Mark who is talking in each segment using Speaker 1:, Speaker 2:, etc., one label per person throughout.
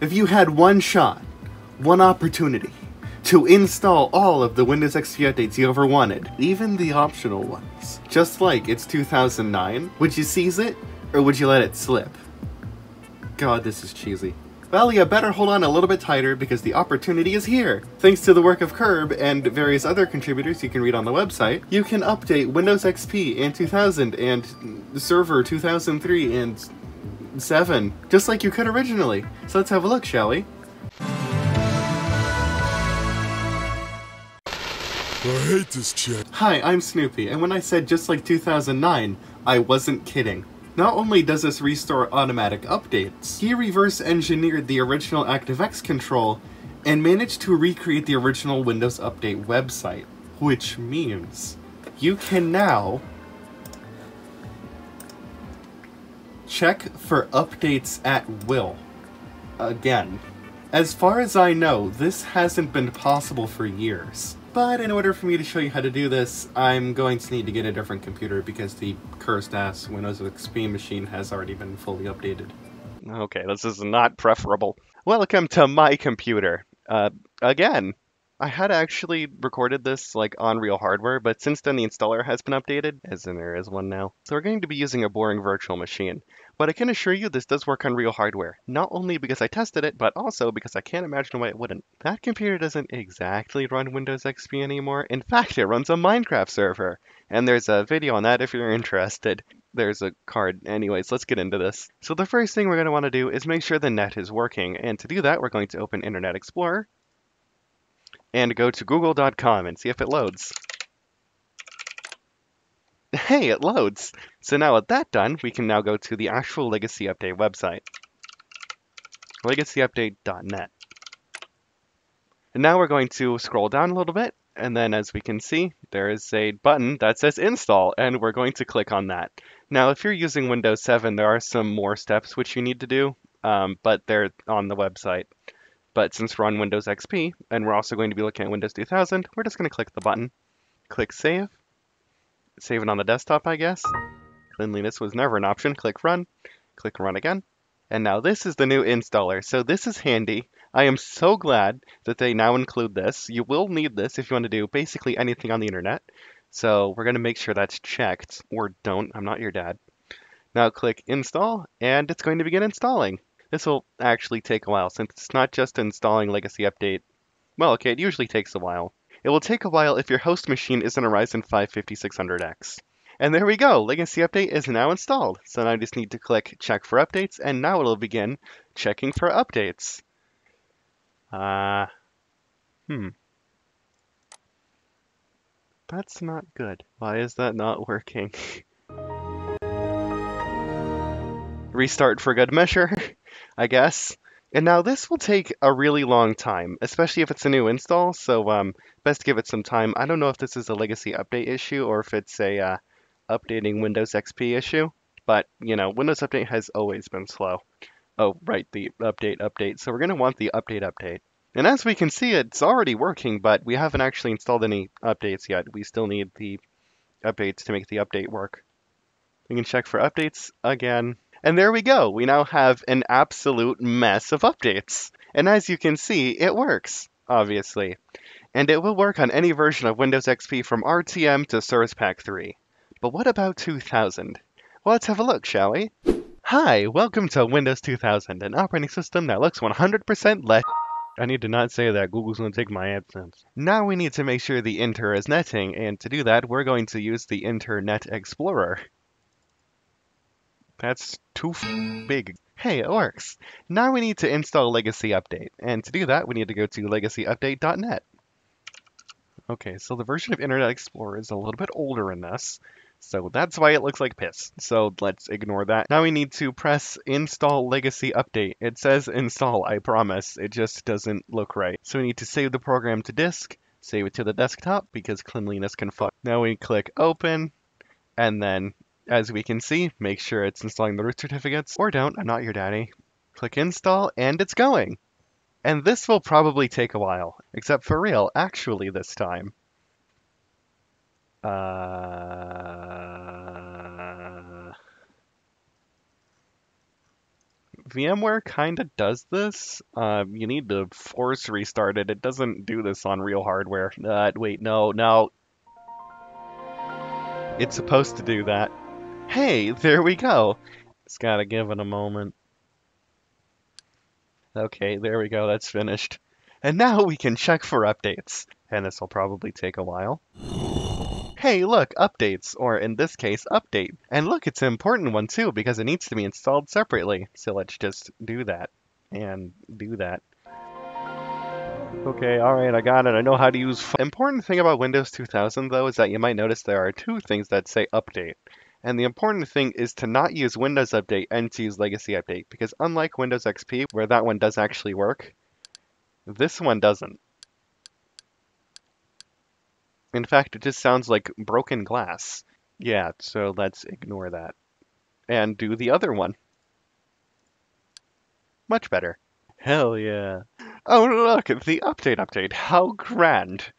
Speaker 1: If you had one shot, one opportunity, to install all of the Windows XP updates you ever wanted, even the optional ones, just like it's 2009, would you seize it, or would you let it slip? God, this is cheesy. Well, you better hold on a little bit tighter because the opportunity is here. Thanks to the work of kirb and various other contributors you can read on the website, you can update Windows XP and 2000 and Server 2003 and 7, just like you could originally. So let's have a look, shall we?
Speaker 2: I hate this shit.
Speaker 1: Hi, I'm Snoopy, and when I said just like 2009, I wasn't kidding. Not only does this restore automatic updates, he reverse engineered the original ActiveX control and managed to recreate the original Windows Update website, which means you can now check for updates at will. Again. As far as I know, this hasn't been possible for years. But in order for me to show you how to do this, I'm going to need to get a different computer because the cursed ass Windows XP machine has already been fully updated.
Speaker 3: Okay, this is not preferable. Welcome to my computer. Uh, again, I had actually recorded this like on real hardware, but since then the installer has been updated, as in there is one now. So we're going to be using a boring virtual machine. But I can assure you this does work on real hardware, not only because I tested it, but also because I can't imagine why it wouldn't. That computer doesn't exactly run Windows XP anymore. In fact, it runs a Minecraft server. And there's a video on that if you're interested. There's a card. Anyways, let's get into this. So the first thing we're going to want to do is make sure the net is working. And to do that, we're going to open Internet Explorer and go to google.com and see if it loads. Hey, it loads. So now with that done, we can now go to the actual Legacy Update website. LegacyUpdate.net. And now we're going to scroll down a little bit, and then as we can see, there is a button that says install, and we're going to click on that. Now, if you're using Windows 7, there are some more steps which you need to do, um, but they're on the website. But since we're on Windows XP, and we're also going to be looking at Windows 2000, we're just going to click the button, click Save, save it on the desktop, I guess. Cleanliness was never an option. Click Run, click Run again. And now this is the new installer, so this is handy. I am so glad that they now include this. You will need this if you want to do basically anything on the internet. So we're going to make sure that's checked, or don't, I'm not your dad. Now click Install, and it's going to begin installing. This will actually take a while, since it's not just installing Legacy Update. Well, okay, it usually takes a while. It will take a while if your host machine isn't a Ryzen 5 5600X. And there we go, Legacy Update is now installed. So now I just need to click Check for Updates, and now it'll begin checking for updates. Uh, hmm. That's not good. Why is that not working? Restart for good measure, I guess. And now this will take a really long time, especially if it's a new install, so um, best give it some time. I don't know if this is a legacy update issue or if it's a uh, updating Windows XP issue, but you know, Windows Update has always been slow. Oh, right, the update update. So we're going to want the update update. And as we can see, it's already working, but we haven't actually installed any updates yet. We still need the updates to make the update work. We can check for updates again. And there we go. We now have an absolute mess of updates. And as you can see, it works, obviously. And it will work on any version of Windows XP from RTM to Service Pack 3. But what about 2000? Well, let's have a look, shall we? Hi, welcome to Windows 2000, an operating system that looks 100% less I need to not say that, Google's going to take my AdSense. Now we need to make sure the Inter is netting, and to do that, we're going to use the Internet Explorer. That's too big. Hey, it works. Now we need to install Legacy Update, and to do that, we need to go to legacyupdate.net. Okay, so the version of Internet Explorer is a little bit older in this, so that's why it looks like piss. So let's ignore that. Now we need to press install legacy update. It says install, I promise. It just doesn't look right. So we need to save the program to disk, save it to the desktop because cleanliness can fuck. Now we click open and then as we can see, make sure it's installing the root certificates, or don't, I'm not your daddy. Click install, and it's going. And this will probably take a while, except for real, actually this time. Uh... VMware kind of does this. Um, you need to force restart it. It doesn't do this on real hardware. Uh, wait, no, no. It's supposed to do that. Hey, there we go. It's gotta give it a moment. Okay, there we go. That's finished. And now we can check for updates. And this will probably take a while. Hey, look, updates, or in this case, update. And look, it's an important one too, because it needs to be installed separately. So let's just do that, and do that. Okay, alright, I got it. I know how to use... Important thing about Windows 2000, though, is that you might notice there are two things that say update. And the important thing is to not use Windows Update and to use Legacy Update, because unlike Windows XP, where that one does actually work, this one doesn't. In fact, it just sounds like broken glass. Yeah, so let's ignore that. And do the other one. Much better. Hell yeah. Oh look, the update update. How grand.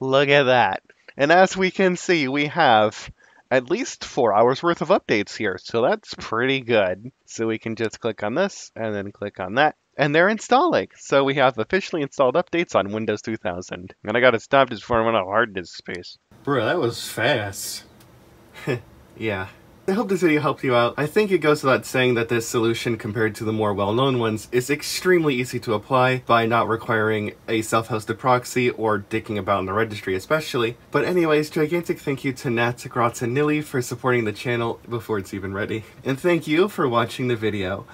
Speaker 3: Look at that. And as we can see, we have at least four hours worth of updates here, so that's pretty good. So we can just click on this, and then click on that, and they're installing. So we have officially installed updates on Windows 2000. And I gotta stop this before I run out of hard disk space.
Speaker 1: Bro, that was fast. yeah. I hope this video helped you out. I think it goes without saying that this solution, compared to the more well-known ones, is extremely easy to apply by not requiring a self-hosted proxy or dicking about in the registry especially. But anyways, gigantic thank you to Nat, Grotz, and Nilly for supporting the channel before it's even ready. And thank you for watching the video.